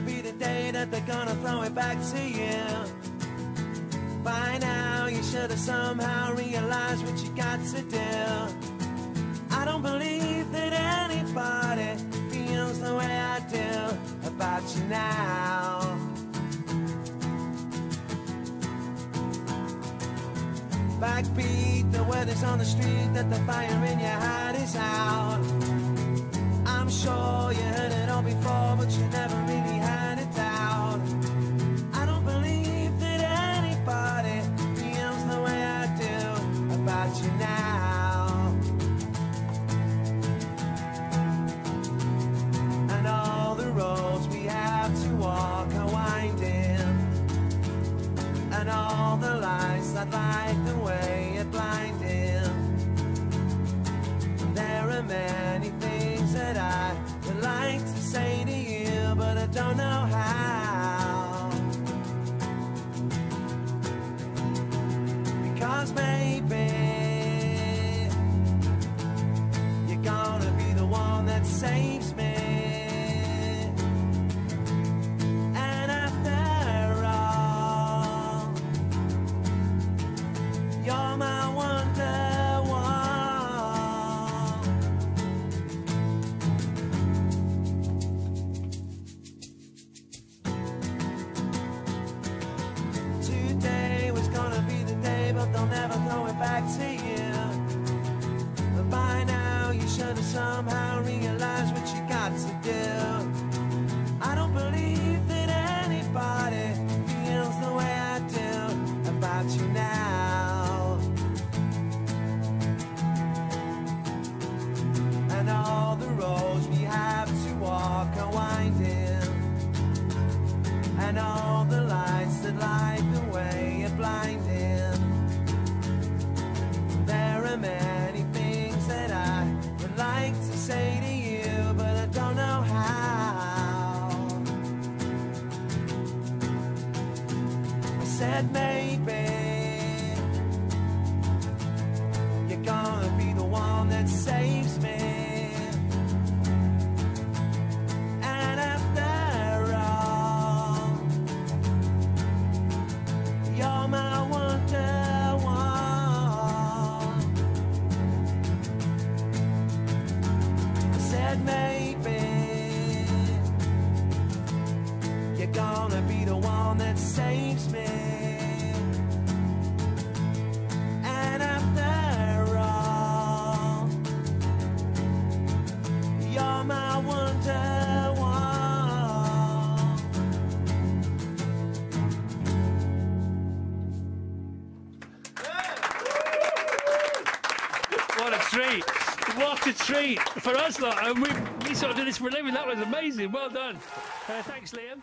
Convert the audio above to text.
that they're gonna throw it back to you. By now, you should have somehow realized what you got to do. I don't believe that anybody feels the way I do about you now. Backbeat, the is on the street that the fire in your heart is out. I'm sure you heard it all before, but you never that light the way are blinding. There are many things that I would like to say to you, but I don't know how. Because maybe you're my say to you, but I don't know how. I said maybe you're gonna be the one that saves gonna be the one that saves me. And after all, you're my wonder. What a treat. What a treat for us lot. And we, we sort of did this for a living. That was amazing. Well done. Uh, thanks, Liam.